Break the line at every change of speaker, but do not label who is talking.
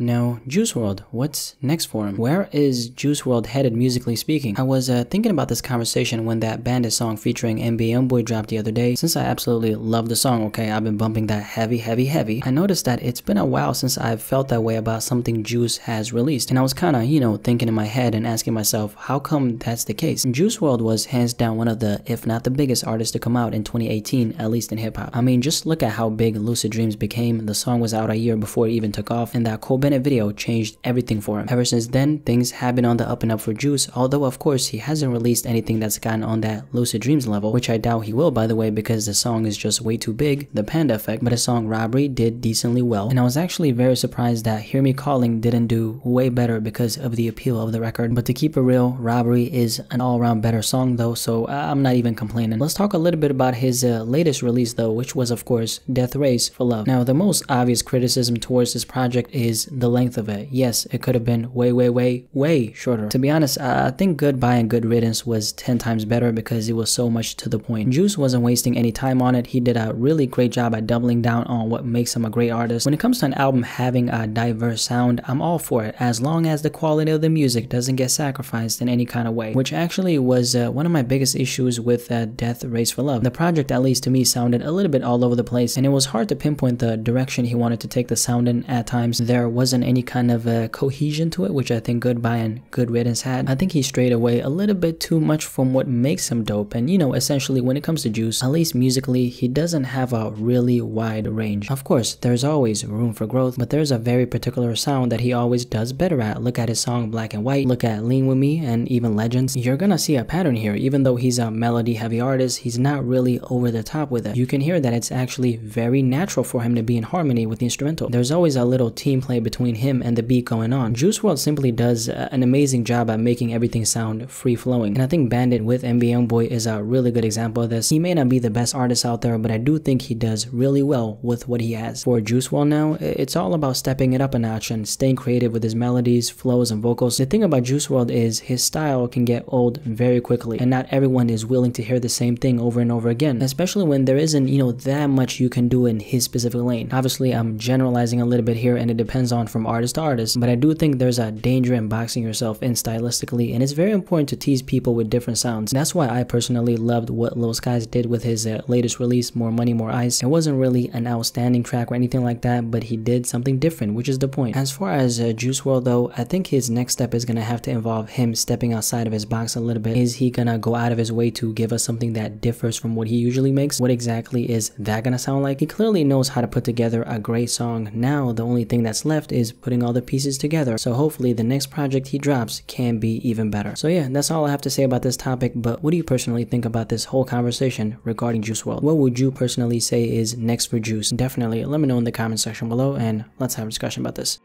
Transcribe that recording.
Now, Juice WRLD, what's next for him? Where is Juice WRLD headed musically speaking? I was uh, thinking about this conversation when that Bandit song featuring NBA Boy dropped the other day. Since I absolutely love the song, okay, I've been bumping that heavy, heavy, heavy. I noticed that it's been a while since I've felt that way about something Juice has released. And I was kinda, you know, thinking in my head and asking myself, how come that's the case? Juice WRLD was hands down one of the, if not the biggest artist to come out in 2018, at least in hip hop. I mean, just look at how big Lucid Dreams became. The song was out a year before it even took off, and that Cole Bennett video changed everything for him. Ever since then, things have been on the up and up for Juice, although of course he hasn't released anything that's gotten on that Lucid Dreams level, which I doubt he will by the way because the song is just way too big, the Panda Effect, but his song Robbery did decently well, and I was actually very surprised that Hear Me Calling didn't do way better because of the appeal of the record, but to keep it real, Robbery is an all-around better song though, so I'm not even complaining. Let's talk a little bit about his uh, latest release though, which was of course Death Race for Love. Now the most obvious criticism towards this project is the length of it. Yes, it could have been way, way, way, way shorter. To be honest, I think Goodbye and Good Riddance was 10 times better because it was so much to the point. Juice wasn't wasting any time on it. He did a really great job at doubling down on what makes him a great artist. When it comes to an album having a diverse sound, I'm all for it as long as the quality of the music doesn't get sacrificed in any kind of way, which actually was uh, one of my biggest issues with uh, Death Race for Love. The project, at least to me, sounded a little bit all over the place and it was hard to pinpoint the direction he wanted to take the sound in at times. There wasn't any kind of uh, cohesion to it, which I think Goodbye and Good Riddance had. I think he strayed away a little bit too much from what makes him dope. And you know, essentially when it comes to Juice, at least musically, he doesn't have a really wide range. Of course, there's always room for growth, but there's a very particular sound that he always does better at. Look at his song Black and White, look at Lean With Me, and even Legends. You're gonna see a pattern here. Even though he's a melody heavy artist, he's not really over the top with it. You can hear that it's actually very natural for him to be in harmony with the instrumental. There's always a little team play between him and the beat going on. Juice WRLD simply does uh, an amazing job at making everything sound free flowing. And I think Bandit with NBA Youngboy is a really good example of this. He may not be the best artist out there, but I do think he does really well with what he has. For Juice WRLD now, it's all about stepping it up a notch and staying creative with his melodies, flows, and vocals. The thing about Juice WRLD is his style can get old very quickly, and not everyone is willing to hear the same thing over and over again, especially when there isn't, you know, that much you can do in his specific lane. Obviously, I'm generalizing a little bit here and it depends on from artist to artist, but I do think there's a danger in boxing yourself in stylistically, and it's very important to tease people with different sounds. That's why I personally loved what Lil Skies did with his uh, latest release, More Money, More Ice. It wasn't really an outstanding track or anything like that, but he did something different, which is the point. As far as uh, Juice WRLD though, I think his next step is gonna have to involve him stepping outside of his box a little bit. Is he gonna go out of his way to give us something that differs from what he usually makes? What exactly is that gonna sound like? He clearly knows how to put together a great song. Now the only thing that's left is putting all the pieces together. So hopefully the next project he drops can be even better. So yeah, that's all I have to say about this topic, but what do you personally think about this whole conversation regarding Juice WRLD? What would you personally say is next for Juice? Definitely let me know in the comment section below and let's have a discussion about this.